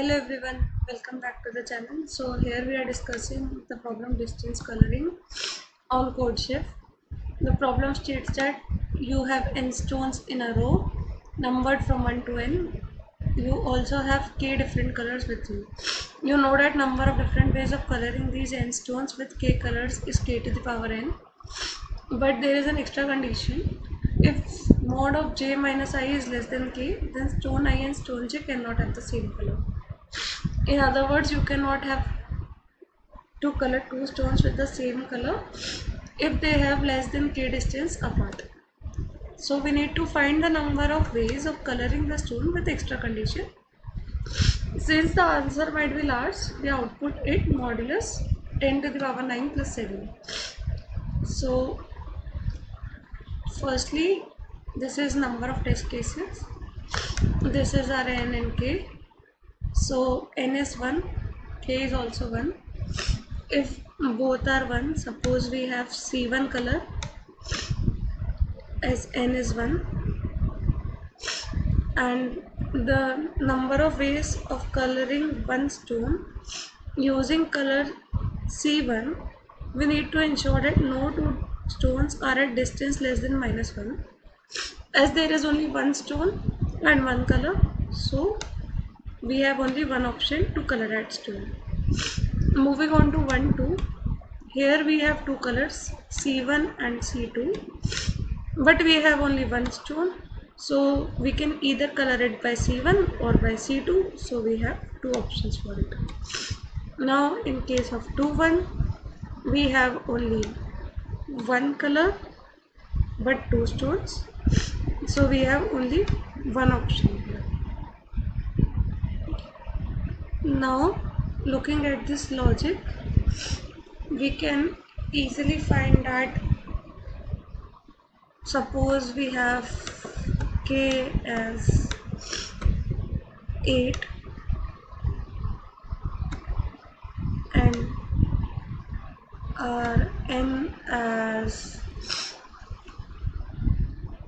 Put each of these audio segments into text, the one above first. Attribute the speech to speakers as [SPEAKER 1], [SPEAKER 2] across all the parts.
[SPEAKER 1] Hello everyone, welcome back to the channel. So here we are discussing the problem distance coloring on CodeChef. The problem states that you have n stones in a row numbered from 1 to n. You also have k different colors with you. You know that number of different ways of coloring these n stones with k colors is k to the power n. But there is an extra condition. If mod of j minus i is less than k, then stone i and stone j cannot have the same color. In other words, you cannot have to color two stones with the same color if they have less than k distance apart. So we need to find the number of ways of coloring the stone with extra condition. Since the answer might be large, the output it modulus 10 to the power 9 plus 7. So firstly, this is number of test cases. This is our n and k. So n is 1, k is also 1. If both are 1, suppose we have C1 color as n is 1 and the number of ways of coloring one stone using color C1 we need to ensure that no two stones are at distance less than minus 1 as there is only one stone and one color so we have only one option to color that stone moving on to 1 2 here we have two colors c1 and c2 but we have only one stone. So we can either color it by c1 or by c2 so we have two options for it. Now in case of 2 1 we have only one color but two stones. So we have only one option here now looking at this logic we can easily find that suppose we have k as 8 and our n as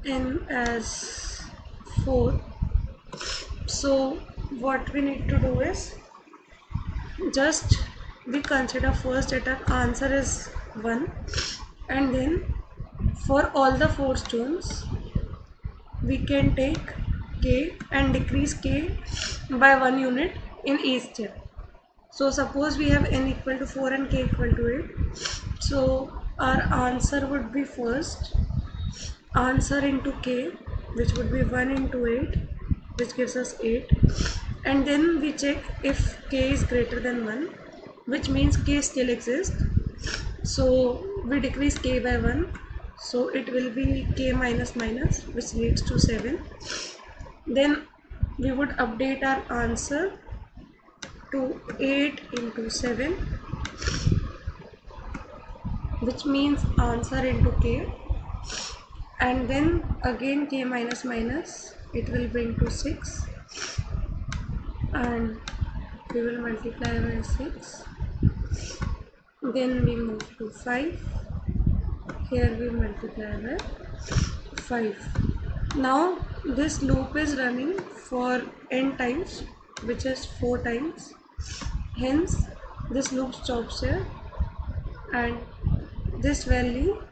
[SPEAKER 1] n as 4 so what we need to do is just we consider first that our answer is 1 and then for all the four stones we can take k and decrease k by one unit in each step. So suppose we have n equal to 4 and k equal to 8 so our answer would be first answer into k which would be 1 into 8 which gives us 8 and then we check if k is greater than 1 which means k still exists. So we decrease k by 1 so it will be k minus minus which leads to 7 then we would update our answer to 8 into 7 which means answer into k. And then again k minus minus it will bring to 6 and we will multiply by 6 then we move to 5 here we multiply by 5 now this loop is running for n times which is 4 times. Hence this loop stops here. And this value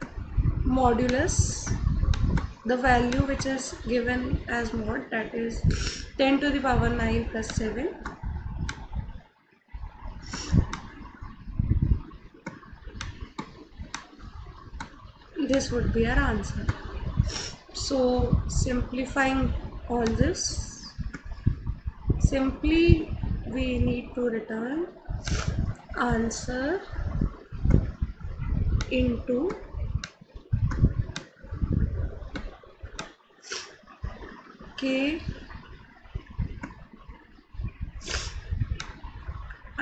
[SPEAKER 1] modulus the value which is given as mod that is 10 to the power 9 plus 7 this would be our answer. So simplifying all this simply we need to return answer into k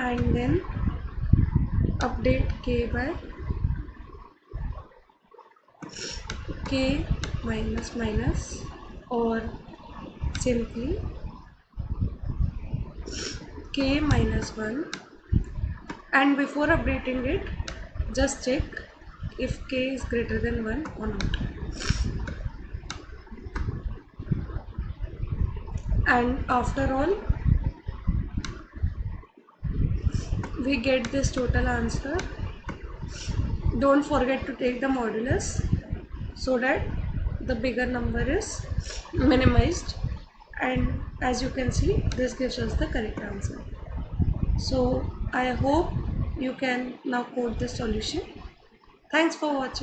[SPEAKER 1] and then update k by k minus minus और simply k minus one. And before updating it just check if k is greater than one और not and after all we get this total answer. Don't forget to take the modulus so that the bigger number is minimized. And as you can see this gives us the correct answer. So i hope you can now code the solution. Thanks for watching